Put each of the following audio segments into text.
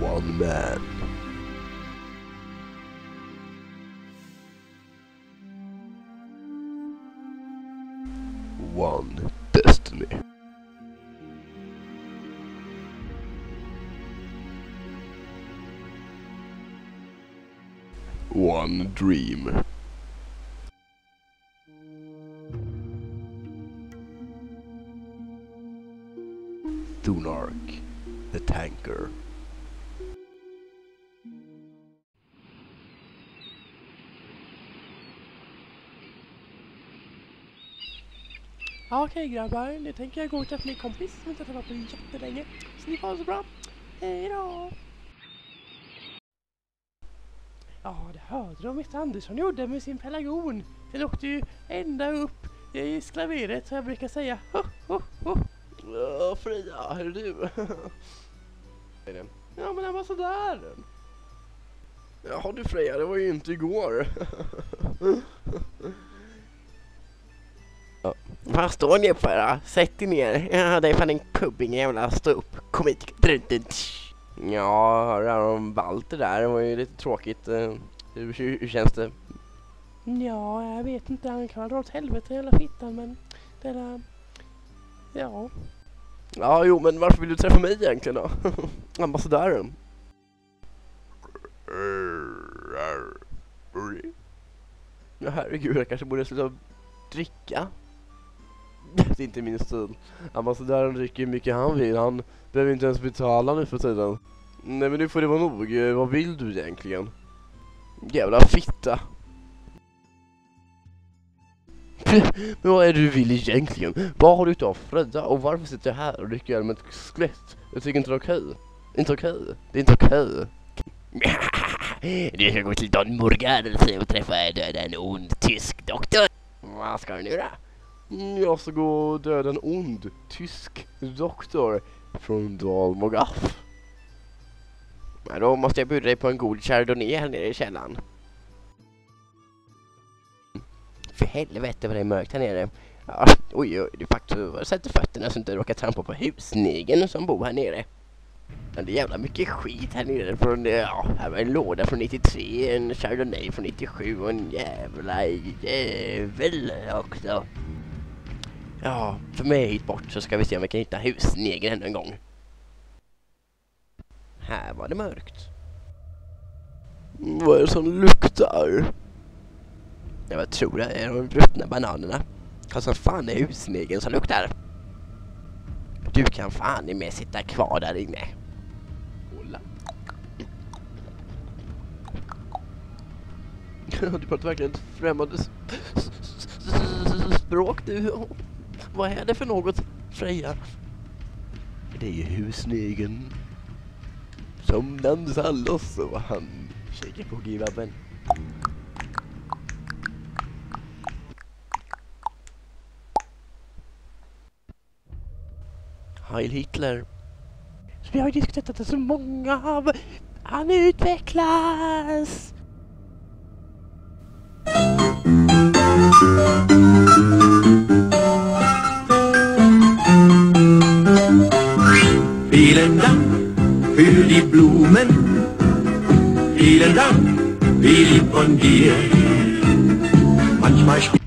One man. One destiny. One dream. Thunark, the tanker. Ja, okej grabbar, nu tänker jag gå och träffa min kompis som inte har träffat på jättelänge. Så ni får ha så bra. Hej då! Ja, det hörde de Mr Andersson gjorde med sin pelargon. Den åkte ju ända upp i sklaveret, så jag brukar säga ho, ho, ho. Ja, Freja, är det du? Ja, men han var sådär. Jaha du Freja, det var ju inte igår. Vad står ni upp för då? Sätt er ner. Ja, det är fan en pubbing jävla ståupp. Komik. Ja, hörde här om Walter där, det var ju lite tråkigt. Eh, Hur, hur, hur känns det? Ja, jag vet inte. Han kan dra åt helvete hela fittan, men det där... Ja. Ja, jo, men varför vill du träffa mig egentligen då? Ambassadören. Ja, herregud, jag kanske borde sluta dricka. Det är inte min stil. Ambassadören dricker hur mycket han vill, han behöver inte ens betala nu för tiden. Nej men nu får det vara nog, eh, vad vill du egentligen? Jävla fitta. Men vad är det du vill egentligen? Vad har du ute av Fredda och varför sitter jag här och dricker öl med ett skelett? Jag tycker inte det är okej. Inte okej. Det är inte okej. Du ska gå till Don Morgan och träffa en ond tysk doktor. Vad ska du nu då? Jag ska gå och döda en ond tysk doktor från Dalmogaff. Men då måste jag bjuda dig på en god chardonnay här nere i källaren. För helvete vad det är mörkt här nere. Ja, oj, oj, du faktiskt sätter fötterna så du inte råkar trampa på husnigen som bor här nere. Men det är jävla mycket skit här nere från, ja, här var en låda från 93, en chardonnay från 97 och en jävla jävel också. Ja, för mig hit bort så ska vi se om vi kan hitta husnegen ännu en gång. Här var det mörkt. Vad är det som luktar? Jag vad tror det är de ruttna bananerna. Vad som fan är husnegen som luktar? Du kan fan i mig sitta kvar där inne. Kolla. Du pratar verkligen ett främmande språk du. Vad är det för något Freja? Det är ju husnegen. Som dansar loss och han kikar på givabben. Heil Hitler. Så vi har ju diskuterat det så många av... Han utvecklas! Vielen Dank, wie lieb von dir. Manchmal spielt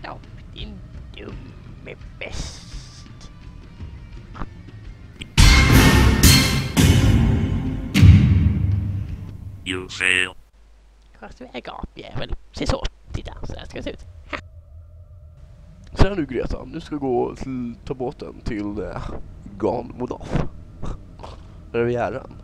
Stopp din dumme bäst. You fail. Skjut iväg apjävel. Se så. Titta, så här ska det se ut. Så här nu Greta, nu ska vi gå till, ta båten till eh, Gan Modaf. Rivieran.